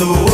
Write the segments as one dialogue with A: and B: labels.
A: the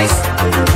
A: nice.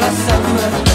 A: samba.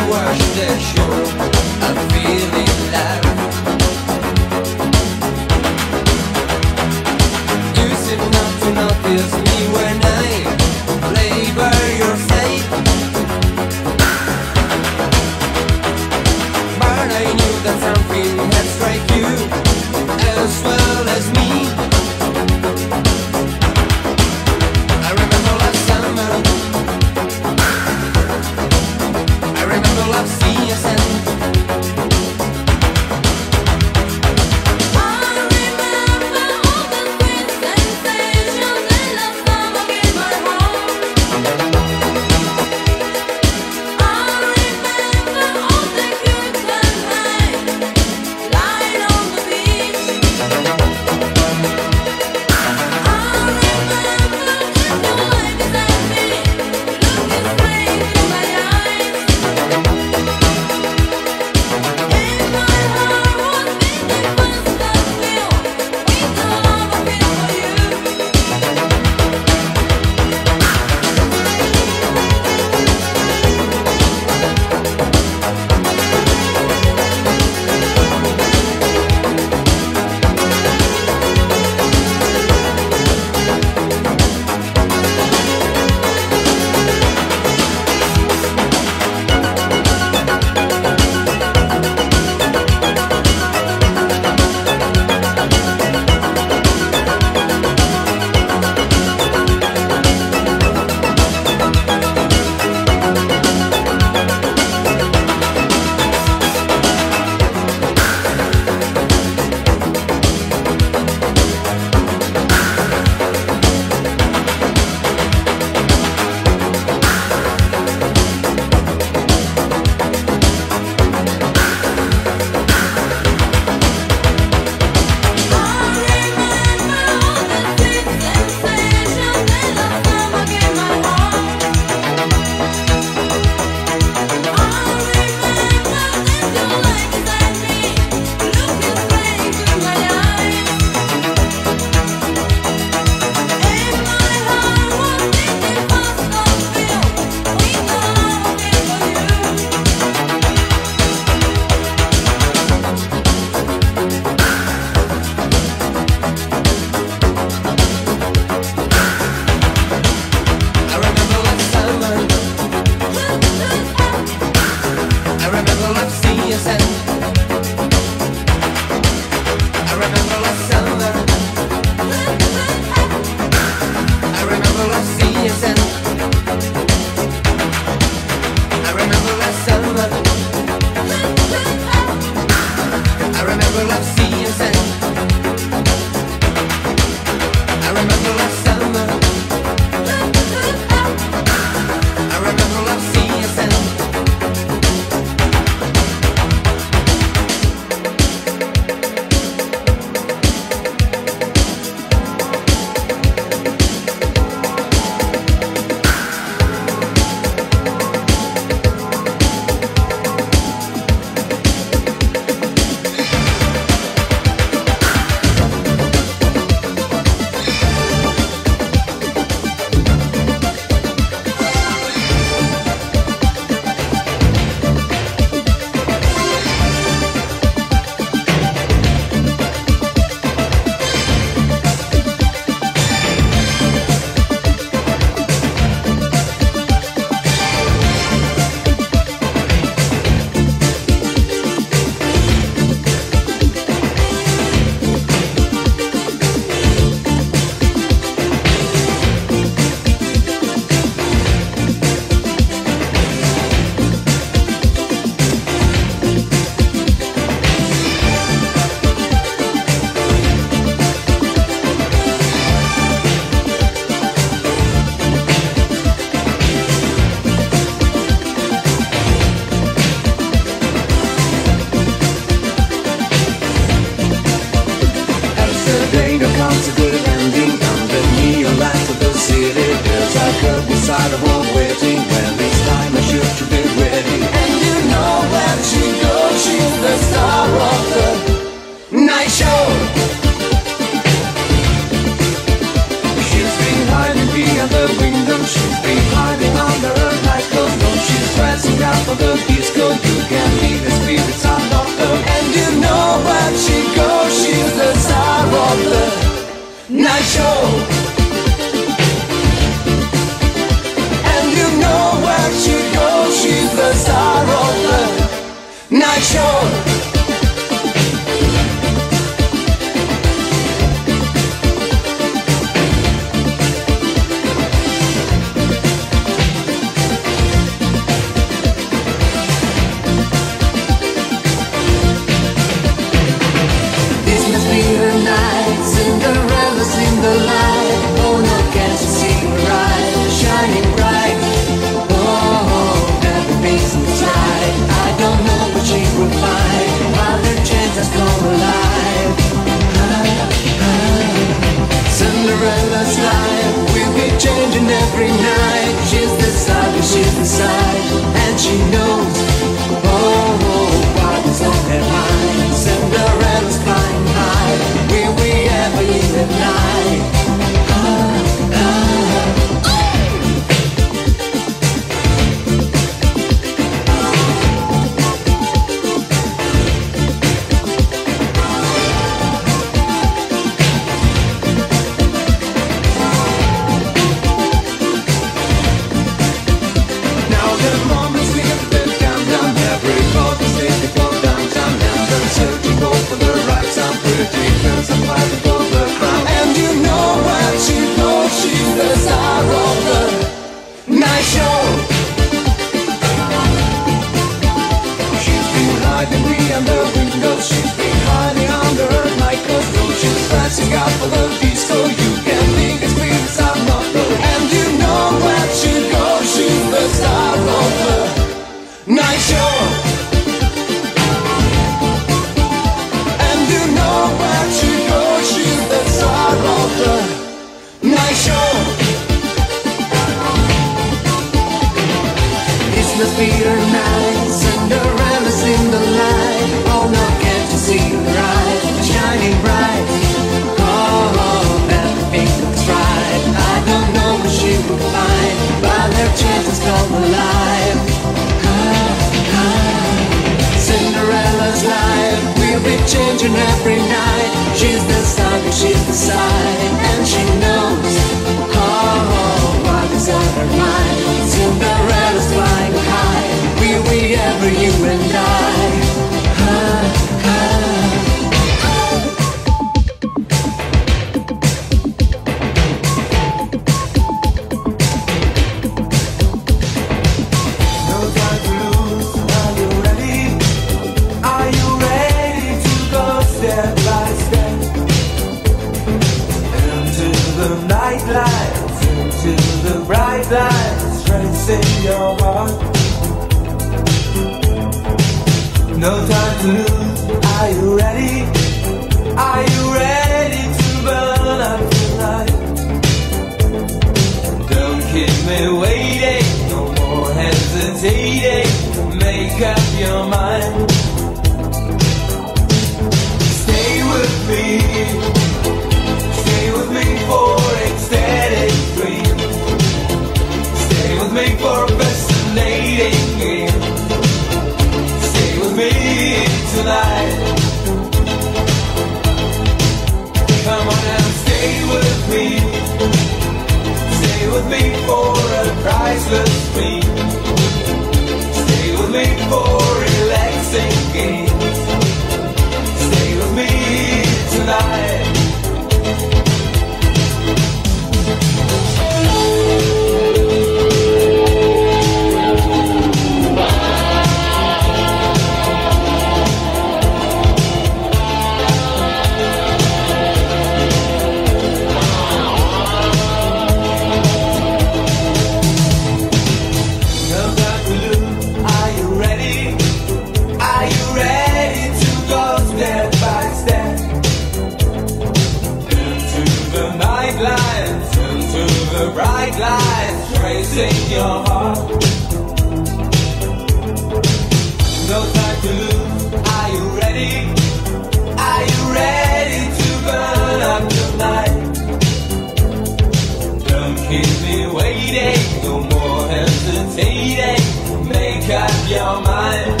A: Me
B: waiting, no more hesitating. Make up you're mine.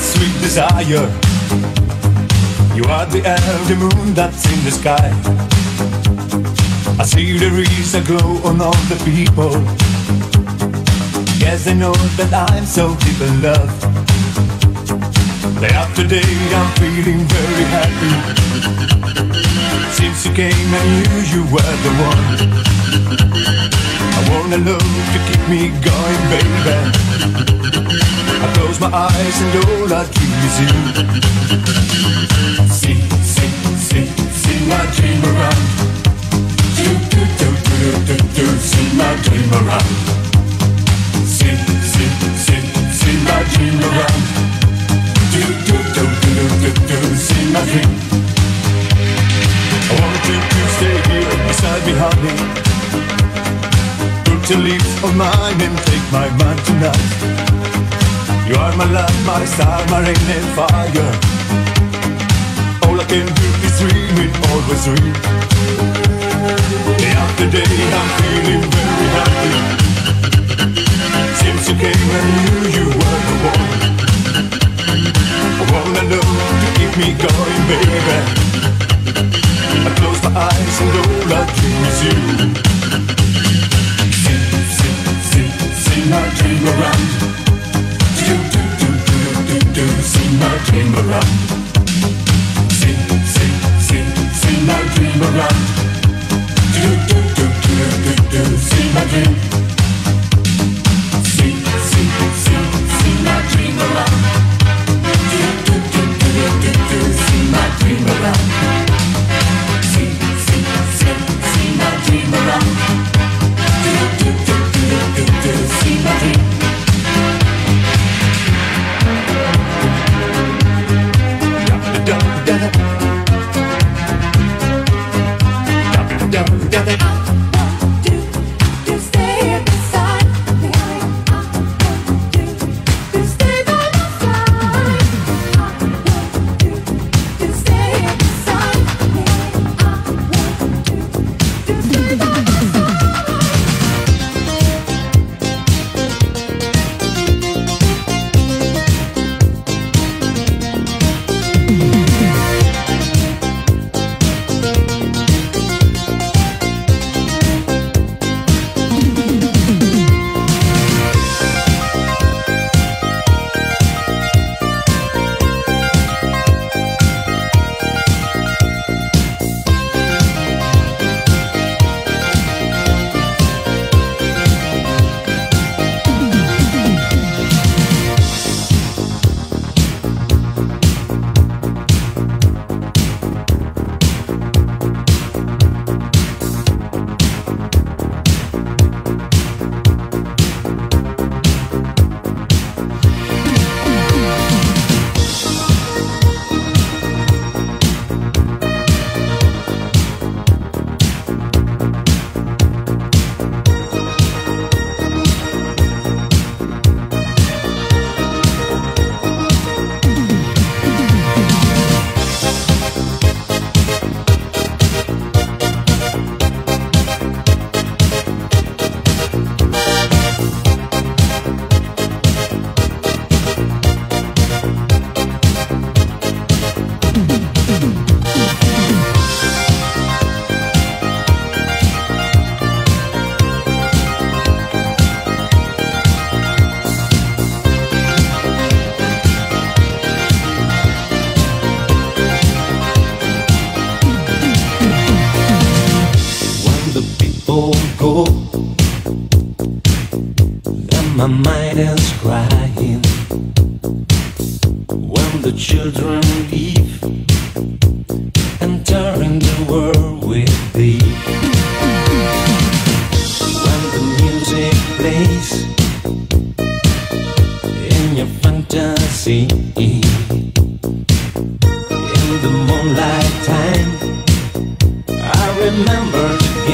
C: Sweet desire. You are the the moon that's in the sky. I see the rays that glow on all the people. Yes, they know that I'm so deep in love. Day after day, I'm feeling very happy. Since you came, I knew you were the one. I want a love to keep me going, baby. I close my eyes and all I dream is you. See, see, see, see my dream around. Do, do, do, do, do, do, see my dream around. See, see, see, see my dream around. Do, do, do, do, do, do, do, see my dream. I want you to stay here beside me, honey. Put your lips on oh, mine and take my mind tonight. You are my love, my star, my rain and fire. All I can do is dream it, always dream. Day after day, I'm feeling very happy. Since you came, I knew you were the one. I wanna know to keep me going, baby. I close my eyes and all I dream is you. My dream around see my dream around. See, see, see, see my dream around. Do, do, do, do, do, do, see my dream. My dream around. Do, do, do, do, do, do, my dream around.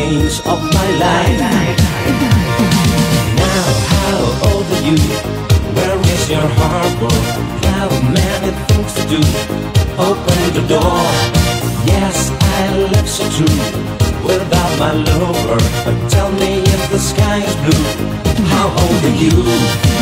B: of my life. Now, how old are you? Where is your harbor? How many things to do? Open the door. Yes, I live so true. Without my lover, tell me if the sky is blue. How old are you?